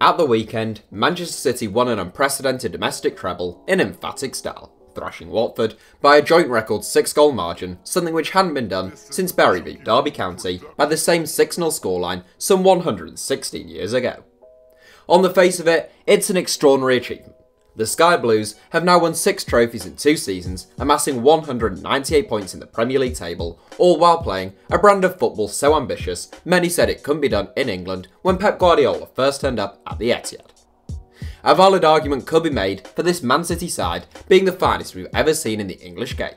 At the weekend, Manchester City won an unprecedented domestic treble in emphatic style, thrashing Watford by a joint record 6 goal margin, something which hadn't been done since Bury beat Derby County by the same 6 0 scoreline some 116 years ago. On the face of it, it's an extraordinary achievement. The Sky Blues have now won six trophies in two seasons, amassing 198 points in the Premier League table, all while playing a brand of football so ambitious many said it couldn't be done in England when Pep Guardiola first turned up at the Etihad. A valid argument could be made for this Man City side being the finest we've ever seen in the English game.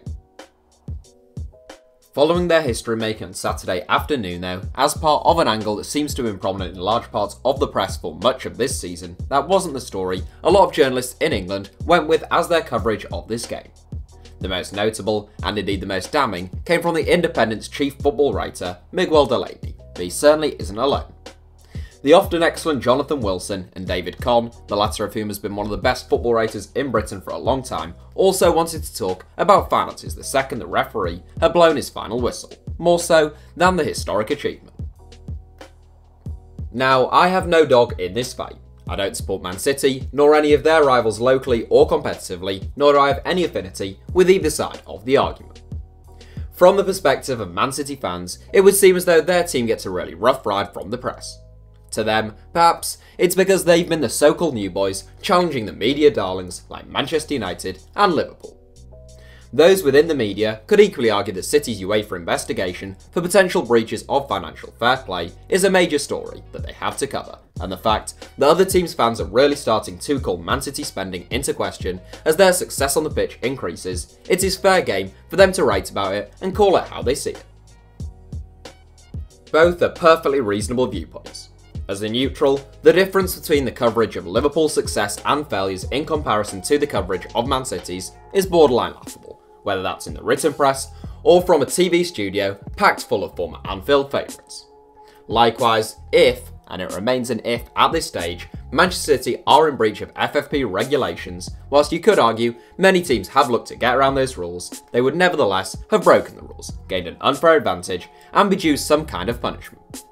Following their history making on Saturday afternoon, though, as part of an angle that seems to have been prominent in large parts of the press for much of this season, that wasn't the story a lot of journalists in England went with as their coverage of this game. The most notable, and indeed the most damning, came from the Independent's chief football writer, Miguel Delaney, but he certainly isn't alone. The often excellent Jonathan Wilson and David Conn, the latter of whom has been one of the best football writers in Britain for a long time, also wanted to talk about finances the second the referee had blown his final whistle, more so than the historic achievement. Now, I have no dog in this fight. I don't support Man City, nor any of their rivals locally or competitively, nor do I have any affinity with either side of the argument. From the perspective of Man City fans, it would seem as though their team gets a really rough ride from the press. To them, perhaps, it's because they've been the so-called new boys challenging the media darlings like Manchester United and Liverpool. Those within the media could equally argue that City's UEFA investigation for potential breaches of financial fair play is a major story that they have to cover, and the fact that other teams' fans are really starting to call Man City spending into question as their success on the pitch increases, it is fair game for them to write about it and call it how they see it. Both are perfectly reasonable viewpoints. As a neutral, the difference between the coverage of Liverpool's success and failures in comparison to the coverage of Man City's is borderline laughable, whether that's in the written press or from a TV studio packed full of former Anfield favourites. Likewise, if, and it remains an if at this stage, Manchester City are in breach of FFP regulations, whilst you could argue many teams have looked to get around those rules, they would nevertheless have broken the rules, gained an unfair advantage, and be due some kind of punishment.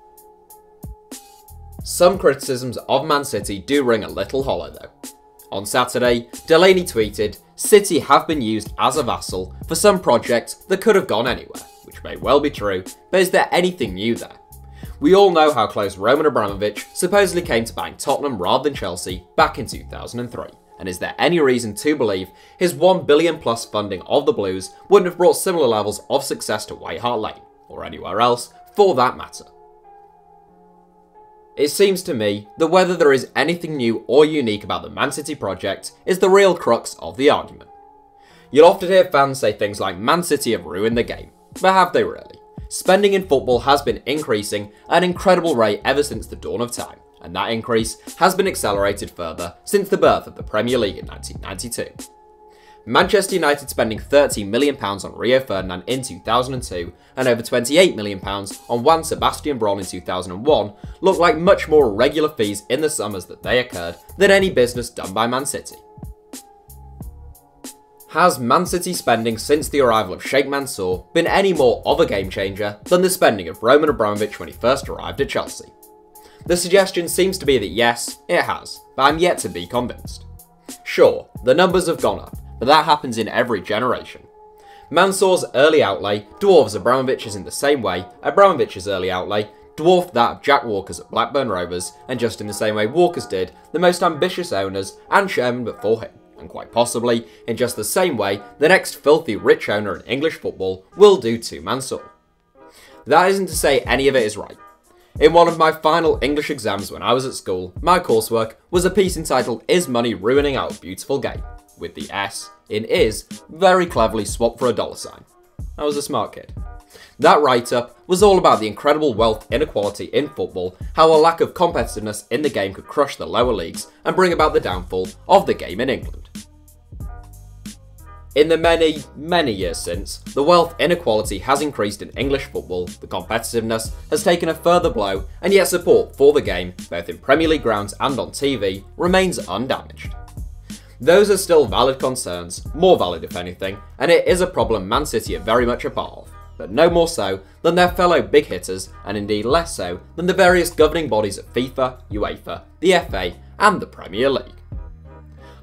Some criticisms of Man City do ring a little hollow though. On Saturday, Delaney tweeted, City have been used as a vassal for some project that could have gone anywhere, which may well be true, but is there anything new there? We all know how close Roman Abramovich supposedly came to buying Tottenham rather than Chelsea back in 2003. And is there any reason to believe his 1 billion plus funding of the Blues wouldn't have brought similar levels of success to White Hart Lane, or anywhere else for that matter? It seems to me that whether there is anything new or unique about the Man City project is the real crux of the argument. You'll often hear fans say things like Man City have ruined the game, but have they really? Spending in football has been increasing at an incredible rate ever since the dawn of time, and that increase has been accelerated further since the birth of the Premier League in 1992. Manchester United spending £13 million on Rio Ferdinand in 2002 and over £28 million on Juan Sebastian Veron in 2001 look like much more regular fees in the summers that they occurred than any business done by Man City. Has Man City spending since the arrival of Sheikh Mansour been any more of a game changer than the spending of Roman Abramovich when he first arrived at Chelsea? The suggestion seems to be that yes, it has, but I'm yet to be convinced. Sure, the numbers have gone up, but that happens in every generation. Mansour's early outlay dwarfs Abramovich's in the same way Abramovich's early outlay dwarfed that of Jack Walker's at Blackburn Rovers, and just in the same way Walker's did the most ambitious owners and chairmen before him, and quite possibly in just the same way the next filthy rich owner in English football will do to Mansour. That isn't to say any of it is right. In one of my final English exams when I was at school, my coursework was a piece entitled Is Money Ruining Our Beautiful Game? With the S in is very cleverly swapped for a dollar sign. I was a smart kid. That write up was all about the incredible wealth inequality in football, how a lack of competitiveness in the game could crush the lower leagues and bring about the downfall of the game in England. In the many, many years since, the wealth inequality has increased in English football, the competitiveness has taken a further blow, and yet support for the game, both in Premier League grounds and on TV, remains undamaged. Those are still valid concerns, more valid if anything, and it is a problem Man City are very much a part of. but no more so than their fellow big hitters, and indeed less so than the various governing bodies of FIFA, UEFA, the FA, and the Premier League.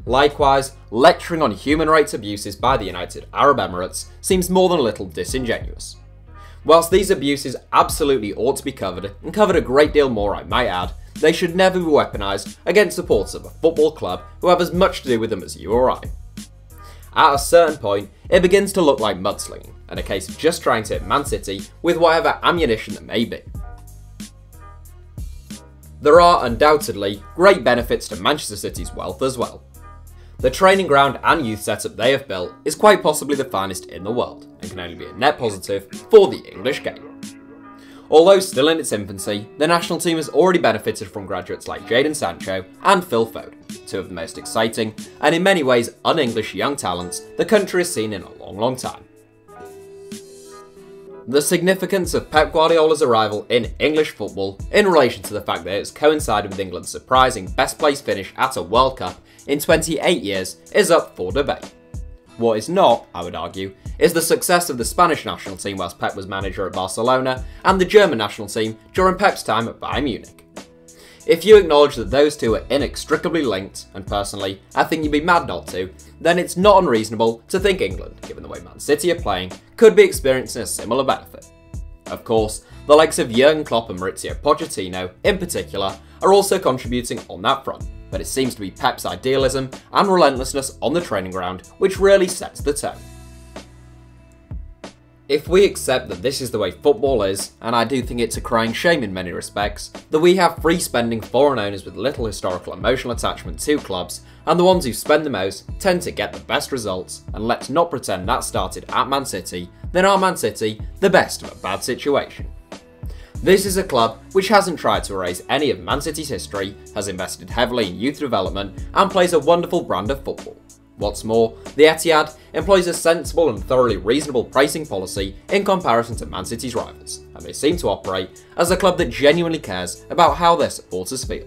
Likewise, lecturing on human rights abuses by the United Arab Emirates seems more than a little disingenuous. Whilst these abuses absolutely ought to be covered, and covered a great deal more I might add, they should never be weaponised against supporters of a football club who have as much to do with them as you or I. At a certain point, it begins to look like mudslinging, and a case of just trying to hit Man City with whatever ammunition there may be. There are undoubtedly great benefits to Manchester City's wealth as well. The training ground and youth setup they have built is quite possibly the finest in the world, and can only be a net positive for the English game. Although still in its infancy, the national team has already benefited from graduates like Jadon Sancho and Phil Foden, two of the most exciting and in many ways un-English young talents the country has seen in a long, long time. The significance of Pep Guardiola's arrival in English football in relation to the fact that it has coincided with England's surprising best place finish at a World Cup in 28 years is up for debate. What is not, I would argue, is the success of the Spanish national team whilst Pep was manager at Barcelona and the German national team during Pep's time at Bayern Munich. If you acknowledge that those two are inextricably linked, and personally, I think you'd be mad not to, then it's not unreasonable to think England, given the way Man City are playing, could be experiencing a similar benefit. Of course, the likes of Jurgen Klopp and Mauricio Pochettino, in particular, are also contributing on that front, but it seems to be Pep's idealism and relentlessness on the training ground which really sets the tone. If we accept that this is the way football is, and I do think it's a crying shame in many respects, that we have free spending foreign owners with little historical emotional attachment to clubs, and the ones who spend the most tend to get the best results, and let's not pretend that started at Man City, then are Man City the best of a bad situation? This is a club which hasn't tried to erase any of Man City's history, has invested heavily in youth development, and plays a wonderful brand of football. What's more, the Etihad employs a sensible and thoroughly reasonable pricing policy in comparison to Man City's rivals, and they seem to operate as a club that genuinely cares about how their supporters feel.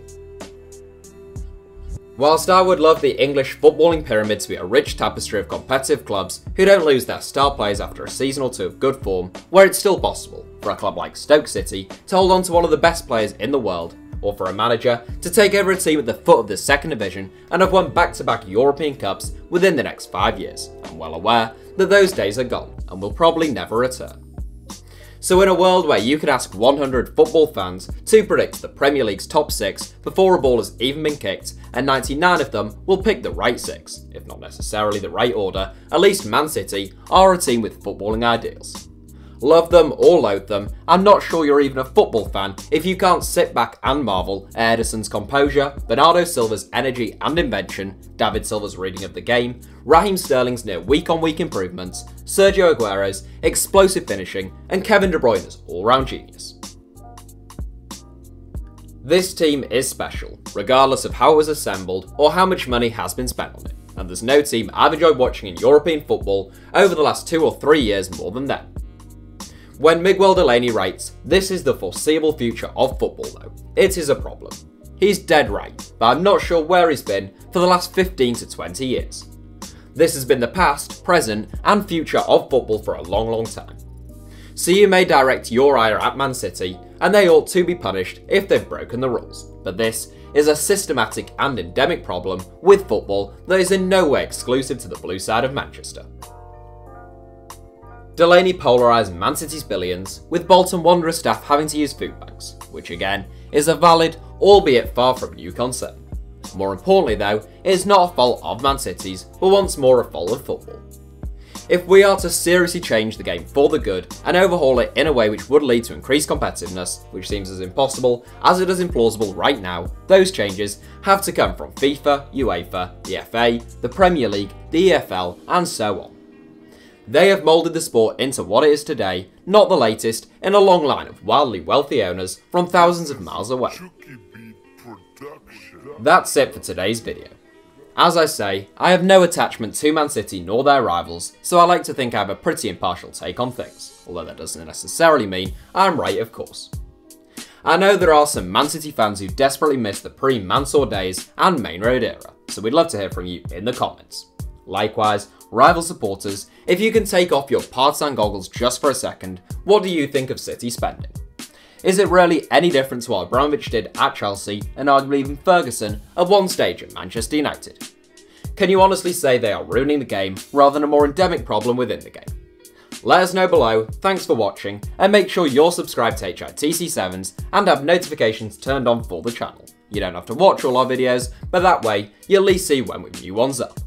Whilst I would love the English footballing pyramid to be a rich tapestry of competitive clubs who don't lose their star players after a season or two of good form, where it's still possible for a club like Stoke City to hold on to one of the best players in the world or for a manager to take over a team at the foot of the second division and have won back-to-back European Cups within the next five years. I'm well aware that those days are gone and will probably never return. So in a world where you could ask 100 football fans to predict the Premier League's top 6 before a ball has even been kicked, and 99 of them will pick the right 6, if not necessarily the right order, at least Man City are a team with footballing ideals. Love them or loathe them, I'm not sure you're even a football fan if you can't sit back and marvel at Ederson's composure, Bernardo Silva's energy and invention, David Silva's reading of the game, Raheem Sterling's near week-on-week improvements, Sergio Aguero's explosive finishing, and Kevin De Bruyne's all-round genius. This team is special, regardless of how it was assembled or how much money has been spent on it, and there's no team I've enjoyed watching in European football over the last two or three years more than them. When Miguel Delaney writes, this is the foreseeable future of football though, it is a problem. He's dead right, but I'm not sure where he's been for the last 15 to 20 years. This has been the past, present, and future of football for a long, long time. So you may direct your ire at Man City, and they ought to be punished if they've broken the rules. But this is a systematic and endemic problem with football that is in no way exclusive to the blue side of Manchester. Delaney polarised Man City's billions, with Bolton Wanderers staff having to use food banks, which again is a valid, albeit far from new concept. More importantly though, it is not a fault of Man City's, but once more a fault of football. If we are to seriously change the game for the good and overhaul it in a way which would lead to increased competitiveness, which seems as impossible as it is implausible right now, those changes have to come from FIFA, UEFA, the FA, the Premier League, the EFL, and so on. They have moulded the sport into what it is today, not the latest in a long line of wildly wealthy owners from thousands of miles away. That's it for today's video. As I say, I have no attachment to Man City nor their rivals, so I like to think I have a pretty impartial take on things, although that doesn't necessarily mean I'm right of course. I know there are some Man City fans who desperately miss the pre-Mansour days and Maine Road era, so we'd love to hear from you in the comments. Likewise, rival supporters, If you can take off your partisan goggles just for a second, what do you think of City spending? Is it really any different to what Abramovich did at Chelsea and arguably even Ferguson at one stage at Manchester United? Can you honestly say they are ruining the game rather than a more endemic problem within the game? Let us know below, thanks for watching, and make sure you're subscribed to HITC Sevens and have notifications turned on for the channel. You don't have to watch all our videos, but that way, you'll at least see when we new ones up.